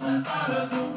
Ça sent le